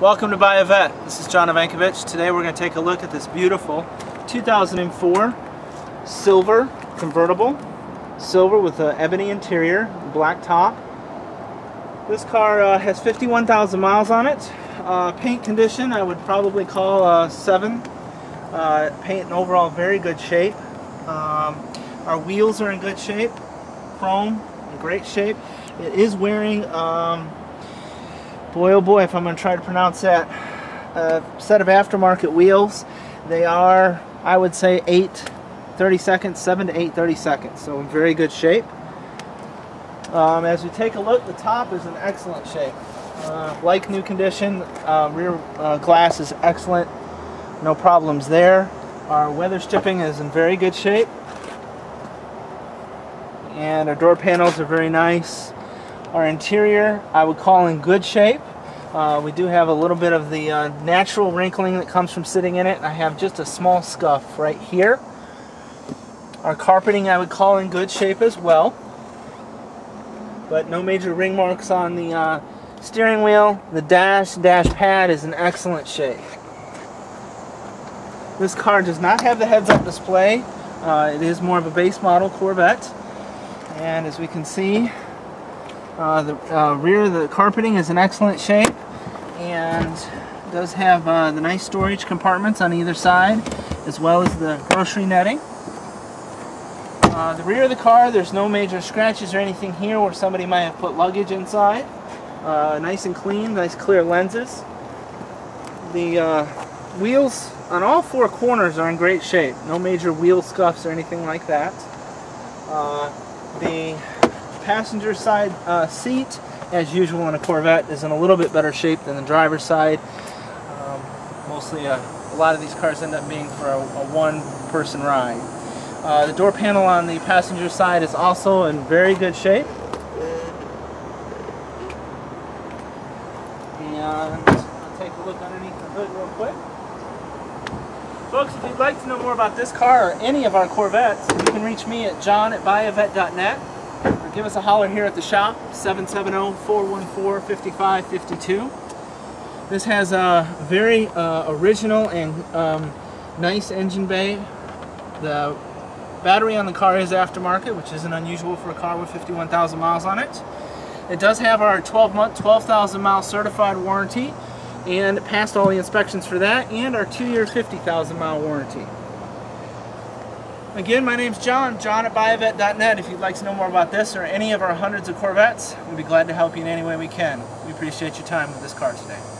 Welcome to Buy a Vette. This is John Ivankovich. Today we're going to take a look at this beautiful 2004 silver convertible. Silver with an ebony interior, black top. This car uh, has 51,000 miles on it. Uh, paint condition I would probably call uh, 7. Uh, paint in overall very good shape. Um, our wheels are in good shape. Chrome in great shape. It is wearing um, boy oh boy if I'm going to try to pronounce that a set of aftermarket wheels they are I would say 8 30 seconds 7 to 8 30 seconds. So in very good shape. Um, as we take a look the top is in excellent shape. Uh, like new condition uh, rear uh, glass is excellent. No problems there. Our weather stripping is in very good shape. And our door panels are very nice our interior I would call in good shape. Uh, we do have a little bit of the uh, natural wrinkling that comes from sitting in it. I have just a small scuff right here. Our carpeting I would call in good shape as well. But no major ring marks on the uh, steering wheel. The dash, dash pad is in excellent shape. This car does not have the heads-up display. Uh, it is more of a base model Corvette. And as we can see, uh, the uh, rear of the carpeting is in excellent shape and does have uh, the nice storage compartments on either side as well as the grocery netting. Uh, the rear of the car, there's no major scratches or anything here where somebody might have put luggage inside. Uh, nice and clean, nice clear lenses. The wheels on all four corners are in great shape. No major wheel scuffs or anything like that. the passenger side uh, seat, as usual in a Corvette, is in a little bit better shape than the driver's side. Um, mostly, uh, a lot of these cars end up being for a, a one-person ride. Uh, the door panel on the passenger side is also in very good shape. And take a look underneath the hood real quick. Folks, if you'd like to know more about this car or any of our Corvettes, you can reach me at john at buyavette.net give us a holler here at the shop, 770-414-5552. This has a very uh, original and um, nice engine bay. The battery on the car is aftermarket, which isn't unusual for a car with 51,000 miles on it. It does have our 12-month, 12,000 mile certified warranty, and passed all the inspections for that, and our two-year, 50,000 mile warranty. Again, my name's John, john at buyavette.net. If you'd like to know more about this or any of our hundreds of Corvettes, we'd be glad to help you in any way we can. We appreciate your time with this car today.